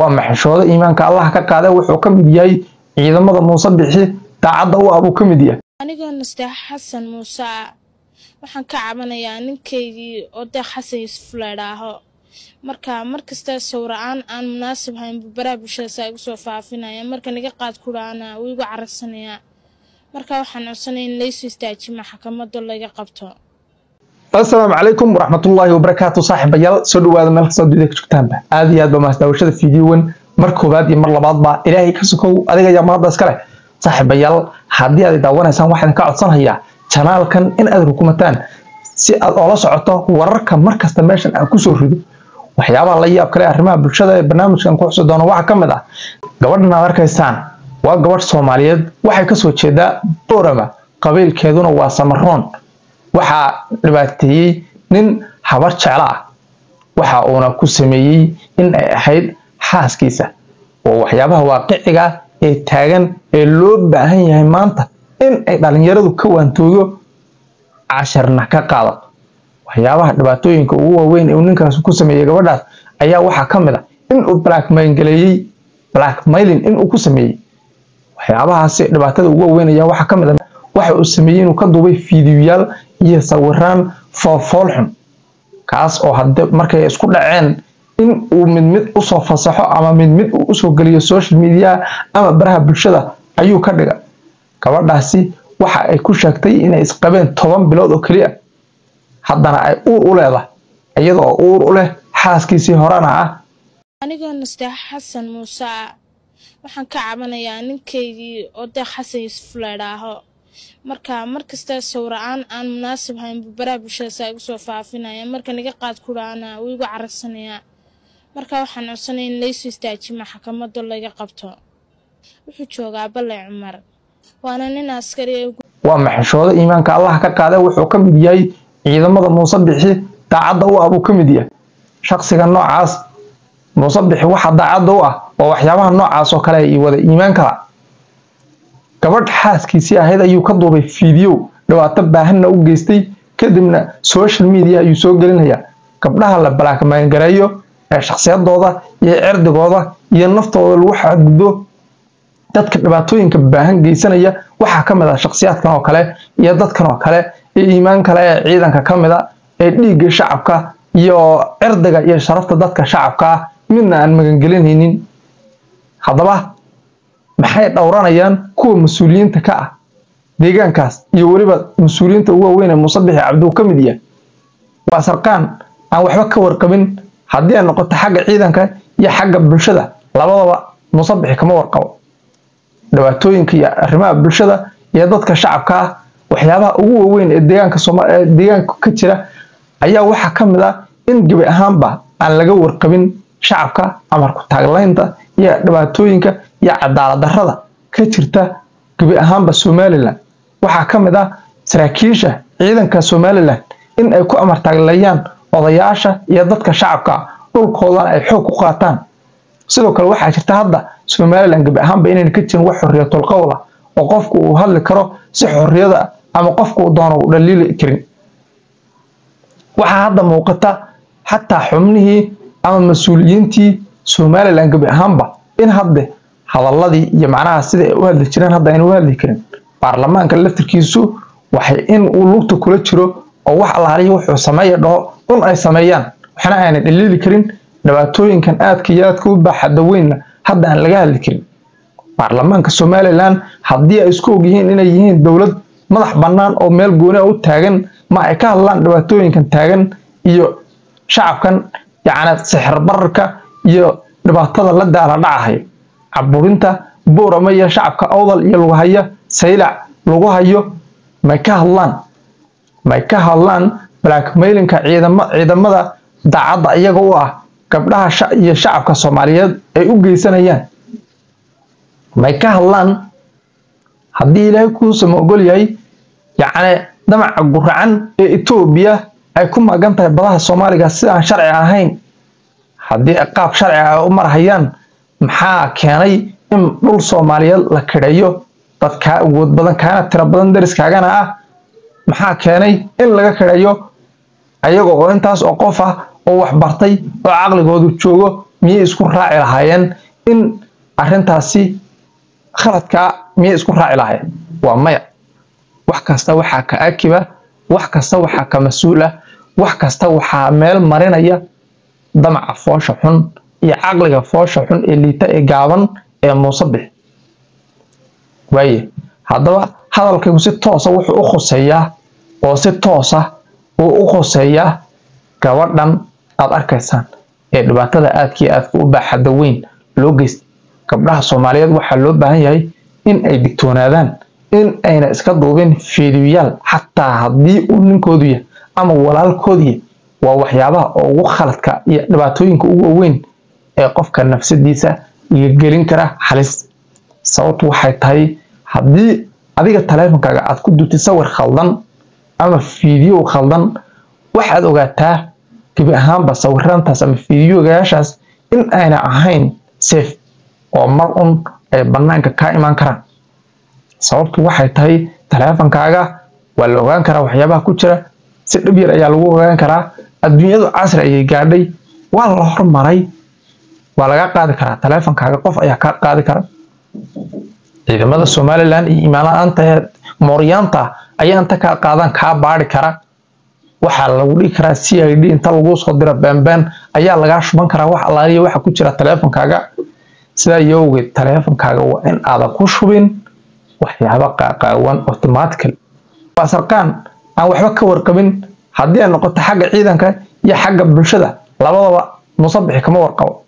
waa maxashoodo iimaanka allah ka qaada wuxuu ka mid yahay ciidamada muuse bixi daacadda u ah buu ka mid yahay. Anigoo nasteex xasan muuse ah waxaan ka cabanayaa ninkaygii oo deeq xasan yuusuf leedhaaho marka markasta sawra-aan aan munaasib hayn baraha bulshadaasa igu soo faafinaya marka niga qaad kudhaana wuu igu caragsanayaa marka waxaan codsanaya in laysu istaajiyo maxkamado laga qabto asalaamu calaykum waraxmatullaahi wabarakaatu saaxiibayaal soo dhawaada meel kastoo dunida ka joogtaanba aad iyo aad ba maasdaawashada fiidiyowan mar koowaad iyo mar labaadba ilaahay ka sokow adiga ayaa mahadda iska leh. Saaxiibayaal haddii aad daawanaysaan waxaan ka codsanayaa janaalkan in aad rukumataan si aad oola socoto wararka mar kasta meeshan aan ku soo rido. Waxyaabaha la yaab kale arrimaha bulshada ee barnaamijkan ku xusi doono waxaa ka mid ah. Gabadhan aad arkaysaan waa gabadh soomaaliyeed. Waxay ka soo jeedaa borama qabiilkeeduna waa samaroon waxaa dhibaateeyey nin habar jeclo ah. Waxa uuna ku sameeyey in ay ahayd xaaskiisa. Oo waxyaabaha waaqiciga ee taagan ee loo baahan yahay maanta in ay dhalinyaradu ka waantooyo casharna ka qaadato waxyaabaha dhibaatooyinka ugu waaweyn uu ninkaas ku sameeyey gabadhaas ayaa waxaa ka mid a inuu blackmailgaleeyey blackmailing inuu ku sameeyey. Waxyaabahaasi dhibaatada ugu waaweyn ayaa waxaa ka mid a waxa uu sameeyey inuu ka duubay fiidiyoyaal iyo sawiraan foolfoolxun kaas oo hadde markay isku dhaceen in uu mid mid u soo fasaxo ama mid mid uu u soo geliyo social media ama baraha bulshada ayuu ka dhiga. Gabadhaasi waxa ay ku sheegtay inay isqabeen toban bilood oo keliya. Haddana ay uur u leedahay iyada oo uur u leh xaaskiisii horena ah. Anigoo nasteex xasan muuse waxaan ka cabanayaa ninkaygii oo deeq xasan yuusuf leedhaaho marka markasta sawra-aan aan munaasib hayn baraha bulshadaasa igu soo faafinaya marka niga qaad kudhaana wuu igu caragsanayaa marka waxaan codsanaya in laysu istaajiyo maxkamado laga qabto. Wuxuu joogaa balle cumar. Waana nin askari waa maxashoodo iimaanka allah ka qaada wuxuu ka mid yahay ciidamada muuse bixi daacadda u ah buu ka mid yahay. Shaqsiga noocaas muuse bixi waxa daacadda u ah waa waxyaabaha noocaas oo kale iyo wada iimaan kala gabadh xaaskiisii ahayd ayuu ka duubay fiidiyow dhibaato baahanna u geystay kadibna social media ayuu soo gelinayaa gabdhaha la balaakmaangareeyo ee shakhsiyadooda iyo cirdigooda iyo naftooda lagu xadgudbo. Dadka dhibaatooyinka baahan geysanaya waxaa ka mid ah shakhsiyaadkan oo kale iyo dadkan oo kale ee iimaan kale ee ciidanka ka mid a ee dhiigga shacabka iyo cirdiga iyo sharafta dadka shacabka ah. Midna aan magangelinaynin. Haddaba maxay dhowranayaan kuwa mas'uuliyiinta ka ah? Deegaankaas iyo weliba mas'uuliyiinta ugu waaweyn ee muusabixi cabduu ka mid yahay. Waa sarqaan aan waxba ka warqabin. Haddii ay noqoto xagga ciidanka iyo xagga bulshada labadaba muusabixi kama warqabo. Dhibaatooyinka iyo arrimaha bulshada iyo dadka shacabka ah waxyaabaha ugu waaweyn ee deegaanka ka jira ayaa waxaa ka mid ah in gebi ahaanba aan laga warqabin shacabka amarku taaglaynta iyo dhibaatooyinka iyo cadaalad darrada ka jirta gebi ahaanba somalilan waxaa ka mid ah saraakiisha ciidanka somalilan in ay ku amartaaglayaan odayaasha iyo dadka shacabka dhulkoodana ay xoog ku qaataan. Sidoo kale waxaa jirta hadda somalilan gebi ahaanba inayna ka jirin wax xorriyatul qowl oo qofku uu hadli karo si xorriyada ama qofku uu doono u dhaliili karin. Waxaa hadda muuqata xataa xubnihii ama mas'uuliyiintii somalilan gebi ahaanba in hadde hadaladii iyo macnaha sida ay u hadli jireen hadda ayna u hadli karin. Baarlamaanka laftirkiisu waxay in uu lugta kula jiro oo wax allaalihi wuxuu sameeya dhaho un ay sameeyaan. Waxna aanay dhaliili karin dhibaatooyinkan aadka iyo aadka u baaxadda weynna hadda aan laga hadli karin. Baarlamaanka somalilan haddii ay isku ogyihiin inay yihiin dowlad madax bannaan oo meel gooni a u taagan ma ay ka hadlaan dhibaatooyinkan taagan iyo shacabkan yacni sixir iyo dhibaatada la daala dhacahayo caburinta boorama iyo shacabka awdal iyo lagu haya saylac lagu hayo may ka hadlaan. May ka hadlaan blackmailinka ciidama ciidamada daacadda iyaga u ah gabdhaha iyo shacabka soomaaliyeed ay u geysanayaan. May ka hadlaan haddii ilaahay kuusama ogol yahay yacni damaca guracan ee etoobiya ay ku magan tahay badaha soomaaliga si aan sharci ahayn haddii qaab sharci ah u marhayaan maxaa keenay in dhul soomaaliyeed la kidhayo dad kaa awood badan kaana tiro badan dariskaagana ah. Maxaa keenay in laga kidhayo ayaga oo intaas oo qof ah oo wax bartay oo caqligoodu joogo miyay isku raaci lahaayeen in arrintaasi khaladkaa miyay isku raaci lahaayeen? Waa maya. Wax kasta waxaa ka akiba wax kasta waxaa ka mas'uul ah wax kasta waxaa meel marinaya damaca foosha xun iyo caqliga foosha xun ee liita ee gaaban ee muuse bix waaye haddaba hadalkaygu si toosa wuxuu u khuseeyaa oo si toosa uu u khuseeyaa gabadhan aad arkaysaan ee dhibaatada aadkii aadka u baaxadda weyn loo geysta gabdhaha soomaaliyeed waxaa loo baahan yahay in ay digtoonaadaan in ayna iska duubin fiidiyoyaal xataa haddii uu ninkoodu yahay ama walaalkoodu yahay waa waxyaabaha ugu khaladka iyo dhibaatooyinka ugu waaweyn ee qofka nafsadiisa gelin kara halis. Sababtu waxay tahay haddii adiga taleefonkaaga aad ku dutid sawir khaldan ama fiidiyo khaldan waxaad ogaataa gebi ahaanba sawiraantaas ama fiidiyogayaashaas in ayna ahayn safe oo mar un ay bannaanka kaa imaan karaan sababtu waxay tahay taleefonkaaga waa la ogaan karaa waxyaabaha ku jira si dhib yar ayaa lagu ogaan karaa adduunyadu casri ayay gaadhay. Waa la hormaray. Waa laga qaadi karaa. Taleefonkaaga qof ayaa kaa qaadi kara. Ciidamada somalilan iyo imaanla-aanta mooryaanta ayaa inta kaa qaadaan kaa baari kara. Waxaa lagu dhigi karaa c i d inta lagu soo diro beenbeen ayaa lagaa shuban karaa wax allaaliya waxa ku jira taleefonkaaga sidaa yowgeed taleefonkaaga waa in aadan ku shubin waxyaaba qaaqaawan automatical waa sarqaan aan waxba ka warqabin haddii ay noqoto xagga ciidanka iyo xagga bulshada labadaba musabixi kama warqabo.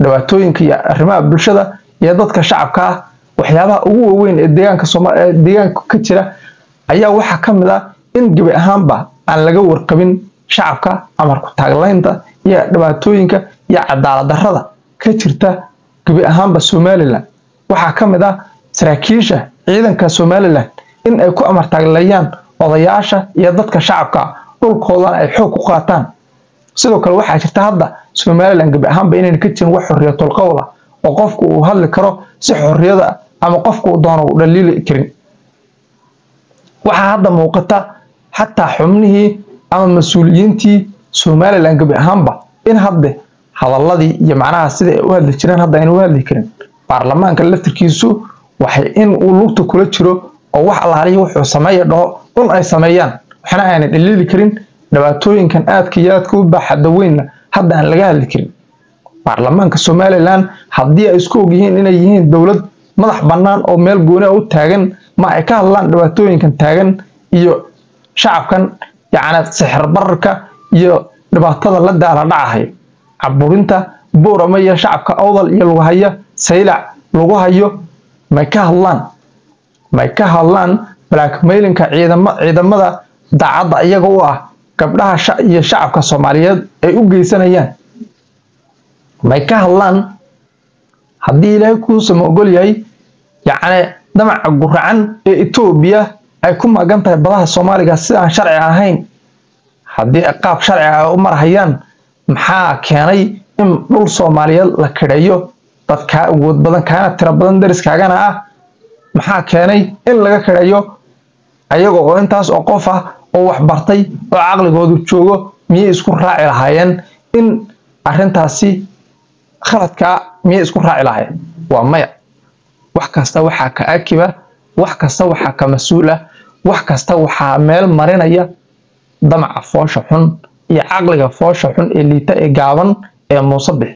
Dhibaatooyinka iyo arrimaha bulshada iyo dadka shacabka ah waxyaabaha ugu waaweyn ee deegaanka sooma ee deegaanka ka jira ayaa waxaa ka mid ah in gebi ahaanba aan laga warqabin shacabka amarku taaglaynta iyo dhibaatooyinka iyo cadaalad darrada ka jirta gebi ahaanba somalilan waxaa ka mid ah saraakiisha ciidanka somalilan in ay ku amar taaglayaan odayaasha iyo dadka shacabka dhulkoodana ay xoog ku qaataan. Sidoo kale waxaa jirta hadda somalilan gebi ahaanba inayna ka jirin wax xorriyatul qowl ah oo qofku uu hadli karo si xorriyada ama qofku uu doono uu dhaliili karin. Waxaa hadda muuqata xataa xubnihii ama mas'uuliyiintii somalilan gebi ahaanba in hadde hadaladii iyo macnaha sida ay u hadli jireen hadda ayna u hadli karin. Baarlamaanka laftirkiisu waxay in uu lugta kula jiro oo wax allaaliya wuxuu sameeya dhaho un ay sameeyaan waxna aanay dhaliili karin dhibaatooyinkan aadka iyo aadka u baaxadda weynna hadda aan laga hadli karin. Baarlamaanka somalilan haddii ay isku ogyihiin inay yihiin dowlad madax bannaan oo meel gooni u taagan ma ay ka hadlaan dhibaatooyinkan taagan iyo shacabkan yacni sixir iyo dhibaatada la daala dhacahayo caburinta boorama iyo shacabka awdal iyo lagu haya saylac lagu hayo may ka hadlaan may ka hadlaan blackmailinka ciidama ciidamada daacadda iyaga u ah gabdhaha iyo shacabka soomaaliyeed ay u geysanayaan. May ka hadlaan haddii ilaahay kuusama ogol yahay yacni damaca guracan ee etoobiya ay ku magan tahay badaha soomaaliga sidaan sharci ahayn. Haddii ay qaab sharci ah u marhayaan maxaa keenay in dhul soomaaliyeed la kidhayo dad kaa awood badan kaana tiro badan dariskaagana ah maxaa keenay in laga kidhayo ayaga oo intaas oo qof ah oo wax bartay oo caqligoodu joogo miyay isku raaci lahaayeen? In arrintaasi khaladkaa miyay isku raaci lahaayeen? Waa maya. Wax kasta waxaa ka akiba wax kasta waxaa ka mas'uul ah wax kasta waxaa meel marinaya. Damaca foosha xun iyo caqliga foosha xun ee liita ee gaaban ee muuse bix